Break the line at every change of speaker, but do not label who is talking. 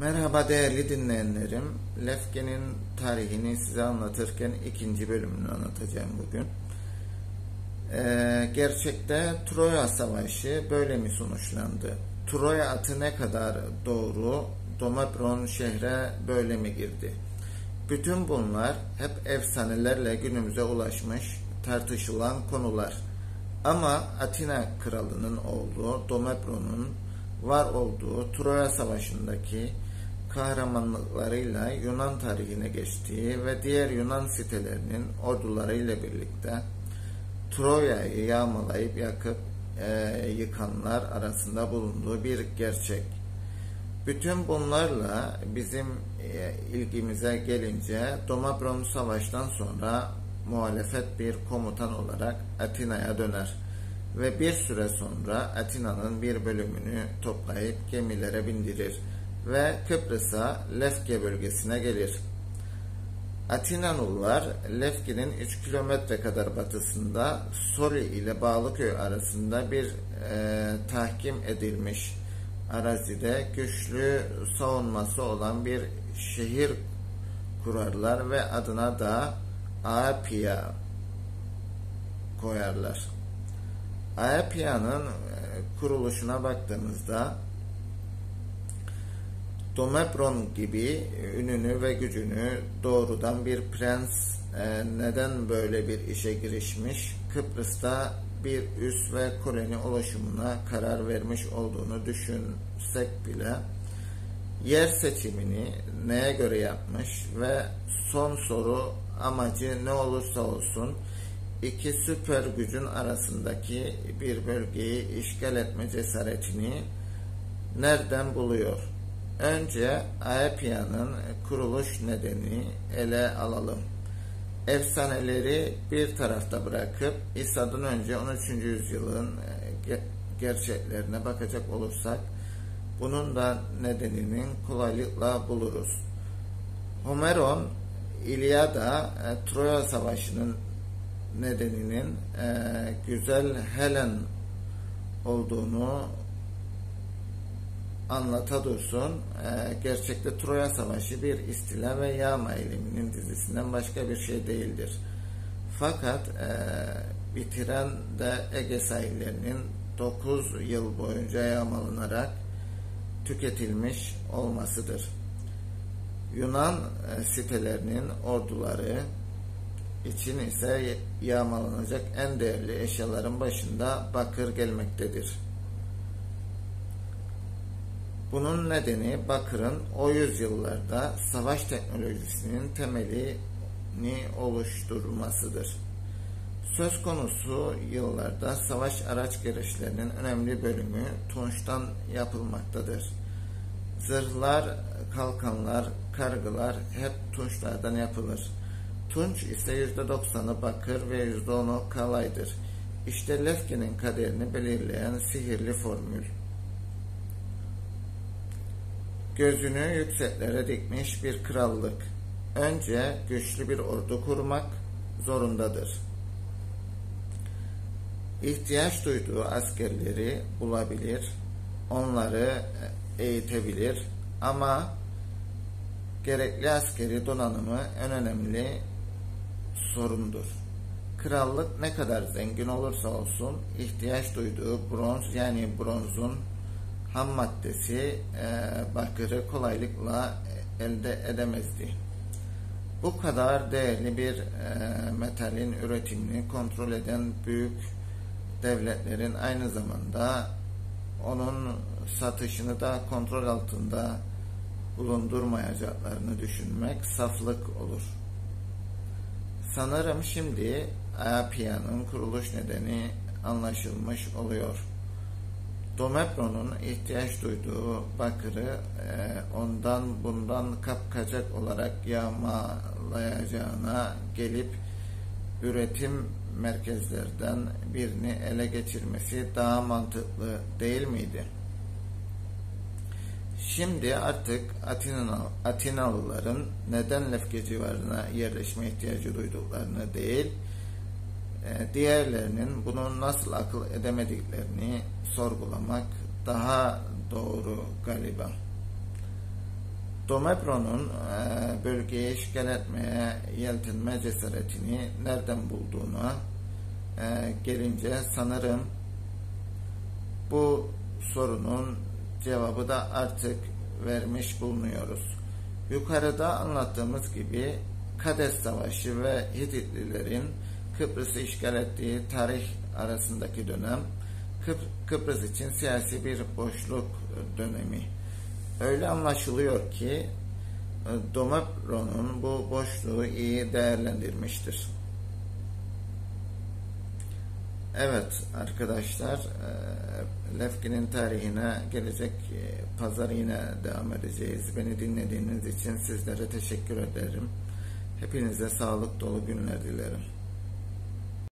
Merhaba değerli dinleyenlerim. Lefke'nin tarihini size anlatırken ikinci bölümünü anlatacağım bugün. Ee, gerçekte Troya Savaşı böyle mi sonuçlandı? Troya atı ne kadar doğru, Domabron şehre böyle mi girdi? Bütün bunlar hep efsanelerle günümüze ulaşmış, tartışılan konular. Ama Atina kralının oğlu Domabron'un var olduğu Troya Savaşı'ndaki kahramanlıklarıyla Yunan tarihine geçtiği ve diğer Yunan sitelerinin ordularıyla birlikte Troya'yı yağmalayıp yakıp e, yıkanlar arasında bulunduğu bir gerçek. Bütün bunlarla bizim e, ilgimize gelince Domabron Savaş'tan sonra muhalefet bir komutan olarak Atina'ya döner ve bir süre sonra Atina'nın bir bölümünü toplayıp gemilere bindirir ve Kıbrıs'a Lefke bölgesine gelir. Atinalılar Lefke'nin 3 kilometre kadar batısında Soli ile Bağlıköy arasında bir e, tahkim edilmiş arazide güçlü savunması olan bir şehir kurarlar ve adına da Apia koyarlar. Apia'nın e, kuruluşuna baktığımızda Domebron gibi ününü ve gücünü doğrudan bir prens e, neden böyle bir işe girişmiş, Kıbrıs'ta bir üs ve koloni oluşumuna karar vermiş olduğunu düşünsek bile yer seçimini neye göre yapmış ve son soru amacı ne olursa olsun iki süper gücün arasındaki bir bölgeyi işgal etme cesaretini nereden buluyor? Önce Aepia'nın kuruluş nedeni ele alalım. Efsaneleri bir tarafta bırakıp İsa'dan önce 13. yüzyılın e, gerçeklerine bakacak olursak bunun da nedeninin kolaylıkla buluruz. Homeron İlyada e, Troya Savaşı'nın nedeninin e, güzel Helen olduğunu anlata dursun. E, gerçekte Troya Savaşı bir istila ve yağma eyleminin dizisinden başka bir şey değildir. Fakat e, bitiren de Ege sahillerinin 9 yıl boyunca yağmalanarak tüketilmiş olmasıdır. Yunan e, sitelerinin orduları için ise yağmalanacak en değerli eşyaların başında bakır gelmektedir. Bunun nedeni bakırın o yüzyıllarda savaş teknolojisinin temelini oluşturmasıdır. Söz konusu yıllarda savaş araç gereçlerinin önemli bölümü tunçtan yapılmaktadır. Zırhlar, kalkanlar, kargılar hep tunçlardan yapılır. Tunç ise %90'ı bakır ve %10'u kalaydır. İşte Lefke'nin kaderini belirleyen sihirli formül. Gözünü yükseklere dikmiş bir krallık. Önce güçlü bir ordu kurmak zorundadır. İhtiyaç duyduğu askerleri bulabilir, onları eğitebilir ama gerekli askeri donanımı en önemli sorundur. Krallık ne kadar zengin olursa olsun ihtiyaç duyduğu bronz yani bronzun ham maddesi e, bakırı kolaylıkla elde edemezdi. Bu kadar değerli bir e, metalin üretimini kontrol eden büyük devletlerin aynı zamanda onun satışını da kontrol altında bulundurmayacaklarını düşünmek saflık olur. Sanırım şimdi Apia'nın kuruluş nedeni anlaşılmış oluyor. Domepron'un ihtiyaç duyduğu bakırı e, ondan bundan kapkacak olarak yağmalayacağına gelip üretim merkezlerden birini ele geçirmesi daha mantıklı değil miydi? Şimdi artık Atinalıların neden Lefke civarına yerleşme ihtiyacı duyduklarını değil, diğerlerinin bunu nasıl akıl edemediklerini sorgulamak daha doğru galiba. Domebro'nun e, bölgeyi işgal etmeye yeltenme cesaretini nereden bulduğuna e, gelince sanırım bu sorunun cevabı da artık vermiş bulunuyoruz. Yukarıda anlattığımız gibi Kades Savaşı ve Hititlilerin Kıbrıs'ı işgal ettiği tarih arasındaki dönem Kıbrıs için siyasi bir boşluk dönemi. Öyle anlaşılıyor ki e, Domebro'nun bu boşluğu iyi değerlendirmiştir. Evet arkadaşlar e, Lefki'nin tarihine gelecek e, pazar yine devam edeceğiz. Beni dinlediğiniz için sizlere teşekkür ederim. Hepinize sağlık dolu günler dilerim.